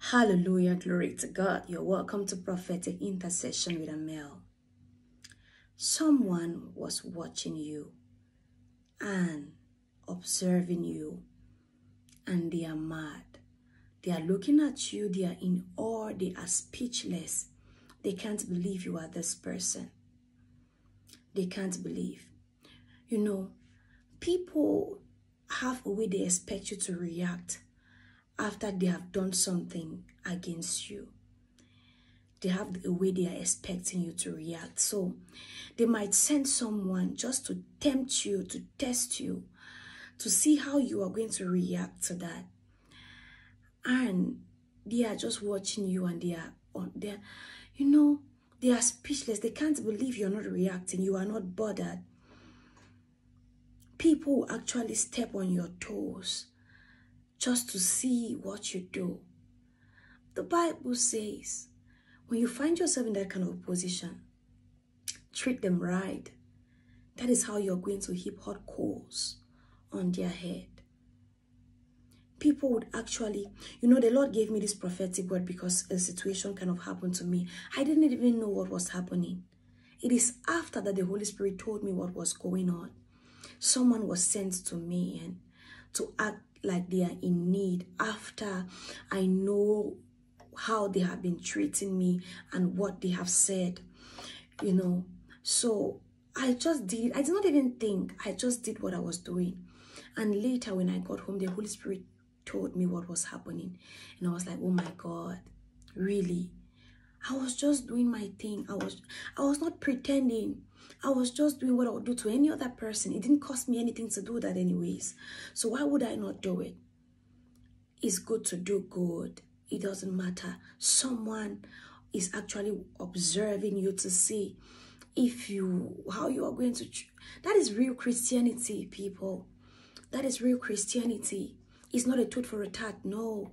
Hallelujah, glory to God. You're welcome to prophetic intercession with Armelle. Someone was watching you and observing you, and they are mad. They are looking at you, they are in awe, they are speechless. They can't believe you are this person. They can't believe. You know, people have a way they expect you to react after they have done something against you. They have a way they are expecting you to react. So they might send someone just to tempt you, to test you, to see how you are going to react to that. And they are just watching you and they are on there, you know, they are speechless. They can't believe you're not reacting. You are not bothered. People actually step on your toes just to see what you do. The Bible says, when you find yourself in that kind of position, treat them right. That is how you're going to heap hot coals on their head. People would actually, you know, the Lord gave me this prophetic word because a situation kind of happened to me. I didn't even know what was happening. It is after that the Holy Spirit told me what was going on. Someone was sent to me and to act like they are in need after I know how they have been treating me and what they have said, you know. So I just did, I did not even think, I just did what I was doing. And later when I got home, the Holy Spirit told me what was happening. And I was like, oh my God, really? I was just doing my thing. I was I was not pretending. I was just doing what I would do to any other person. It didn't cost me anything to do that anyways. So why would I not do it? It's good to do good. It doesn't matter. Someone is actually observing you to see if you how you are going to that is real Christianity, people. That is real Christianity. It's not a tooth for a tat. No.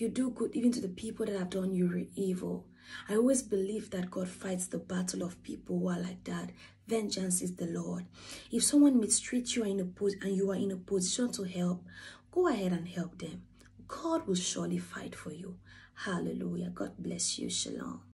You do good even to the people that have done you evil. I always believe that God fights the battle of people who are like that. Vengeance is the Lord. If someone mistreats you and you are in a position to help, go ahead and help them. God will surely fight for you. Hallelujah. God bless you. Shalom.